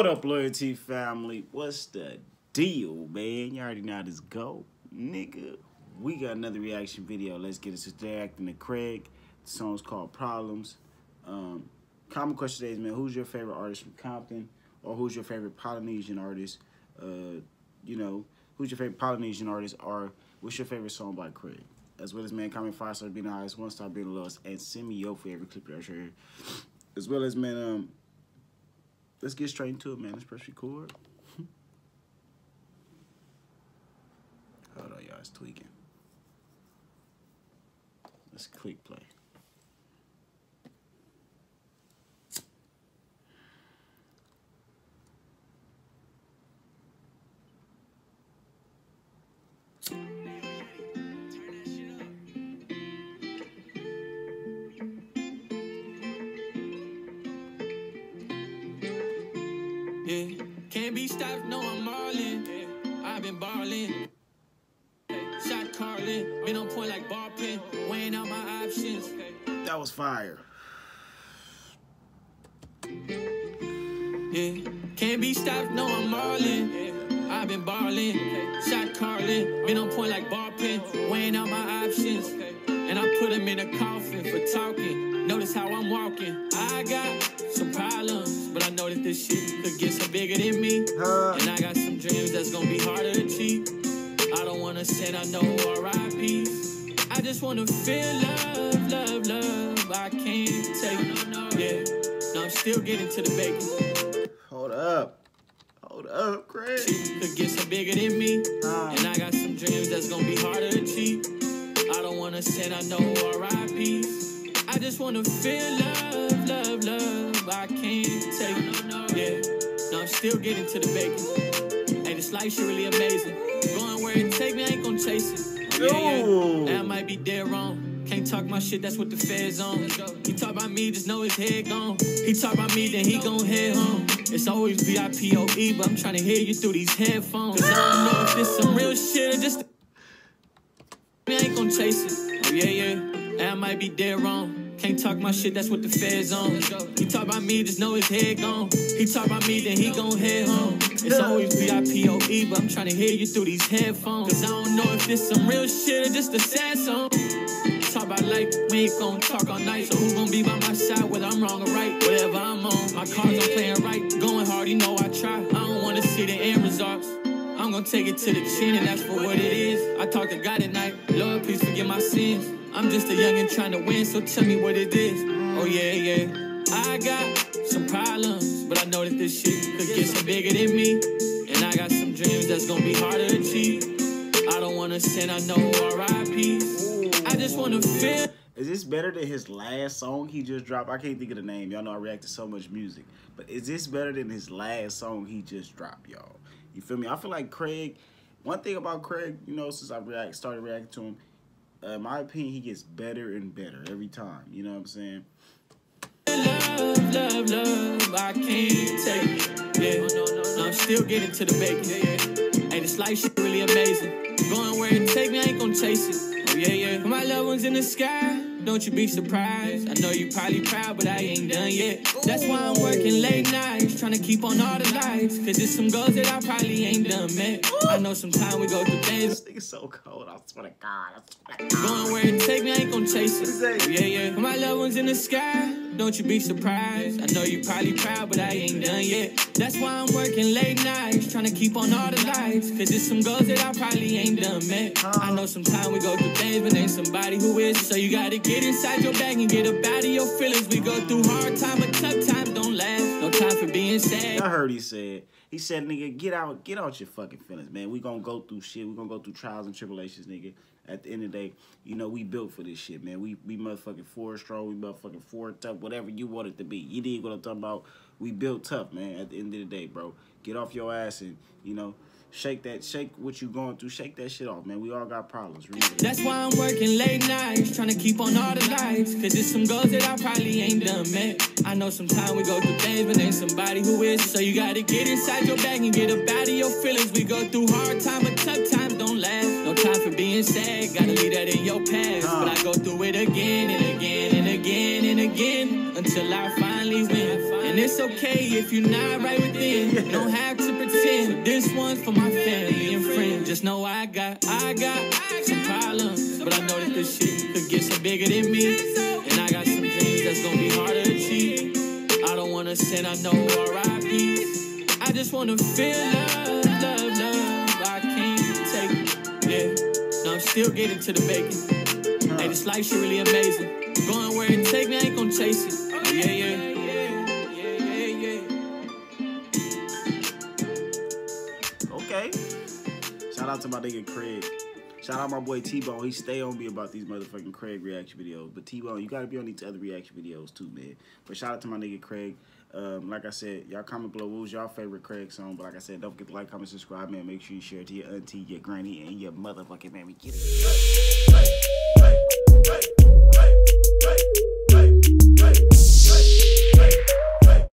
What up, loyalty family? What's the deal, man? You already know how this go, nigga. We got another reaction video. Let's get it today. Acting to Craig. The song's called Problems. Um, common question today is, man, who's your favorite artist from Compton? Or who's your favorite Polynesian artist? Uh, you know, who's your favorite Polynesian artist? Or what's your favorite song by Craig? As well as, man, comment five star being the highest, one star being the lowest, and send me your favorite clip that here. As well as, man, um, let's get straight into it, man. Let's press record. Hold on, y'all. It's tweaking. Let's click play. Yeah, can't be stopped, no, I'm all in. I've been balling. Shot Carlin, been on point like ball pin, weighing out my options. That was fire. Yeah, can't be stopped, no, I'm all in. I've been balling. Shot Carlin, been on point like ball pin, weighing out my options. And I put him in a coffin for talking. Notice how I'm walking. I got some problems, but I know that this shit could get some bigger than me. Huh. And I got some dreams that's gonna be harder to achieve. I don't wanna say I know R.I.P. I just wanna feel love, love, love. I can't take it. Yeah, no, I'm still getting to the bacon. Hold up. Hold up, Craig. Could get some bigger than me. Huh. And I got some dreams that's gonna be harder to achieve. I don't wanna say I know R.I.P. I just wanna feel love, love, love. I can't take it. Yeah, no, I'm still getting to the bacon. Hey, this life shit really amazing. Going where it take me, I ain't gonna chase it. Yeah, yeah. No. I might be dead wrong. Can't talk my shit, that's what the feds on. He talk about me, just know his head gone. He talk about me, then he gon' head home. It's always VIPOE, but I'm trying to hear you through these headphones. I don't know if this some real shit or just I ain't gon' chase it. Oh, yeah, yeah. I might be dead wrong. Can't talk my shit, that's what the feds on. He talk about me, just know his head gone. He talk about me, then he gon' head home. It's always VIPOE, but I'm trying to hear you through these headphones. Cause I don't know if this some real shit or just a sad song. Talk about life, we ain't gon' talk all night. So who gon' be by my side, whether I'm wrong or right? Whatever I'm on, my cards I'm playing right. Going hard, you know I try. I don't wanna see the end results. I'm gonna take it to the chin, and that's for what it is. I talk to God at night, Lord, please forgive my sins. I'm just a youngin' trying to win, so tell me what it is. Oh yeah, yeah. I got some problems, but I know that this shit could get some bigger than me. And I got some dreams that's gonna be harder to achieve. I don't wanna send I know R.I.P. I just wanna feel. Is this better than his last song he just dropped? I can't think of the name. Y'all know I react to so much music. But is this better than his last song he just dropped, y'all? You feel me? I feel like Craig, one thing about Craig, you know, since I react, started reacting to him, in my opinion, he gets better and better every time. You know what I'm saying? Love, love, love, I can't take it. Yeah, no, no, no, I'm still getting to the bacon. Yeah, yeah. Hey, this life shit really amazing. Going where it take me, I ain't gonna chase it. Oh, yeah, yeah. My loved ones in the sky, don't you be surprised. I know you probably proud, but I ain't done yet. That's why I'm working late nights, trying to keep on all the lights. Cause there's some goals that I probably ain't done met. I know sometimes we go through things. This nigga's so cold. I swear to God. I swear to God. Going where it take me, I ain't gonna chase it. Yeah, yeah. My loved ones in the sky, don't you be surprised. I know you probably proud, but I ain't done yet. That's why I'm working late nights, trying to keep on all the lights. Cause there's some goals that I probably ain't done met. I know sometimes we go through things, but ain't somebody who is. So you gotta get inside your bag and get up out of your feelings. We go through hard time, but tough times don't last. No time for being sad. I heard he said, he said, nigga, get out, get out your fucking feelings, man. We gonna go through shit. We gonna go through trials and tribulations, nigga. At the end of the day, you know, we built for this shit, man. We we motherfucking four strong, we motherfucking four tough, whatever you want it to be. You dig what I'm talking about? We built tough, man, at the end of the day, bro. Get off your ass and, you know, shake that, shake what you going through, shake that shit off, man. We all got problems. Really. That's why I'm working late nights, trying to keep on all the lights. Cause there's some goals that I probably ain't done met. I know sometimes we go through things, but ain't somebody who is. So you gotta get inside your bag and get up out of your feelings. We go through hard time, but tough times being sad, gotta leave that in your past. But I go through it again and again and again and again until I finally win. And it's okay if you're not right within. Don't have to pretend. This one's for my family and friends. Just know I got, I got some problems, but I know that this shit could get some bigger than me. And I got some dreams that's gonna be harder to achieve. I don't wanna sin, I know R.I.P. I just wanna feel love. Still getting to the bacon. Hey, this life shit really amazing. Going where it take me, I ain't gonna chase it. Oh, yeah, yeah. Okay. Shout out to my nigga Craig. Shout out my boy T-Bone. He stay on me about these motherfucking Craig reaction videos. But T-Bone, you gotta be on these other reaction videos too, man. But shout out to my nigga Craig. Um, like I said, y'all comment below what was y'all favorite Craig song. But like I said, don't forget to like, comment, subscribe, man. Make sure you share it to your auntie, your granny, and your motherfucking mammy. Get it.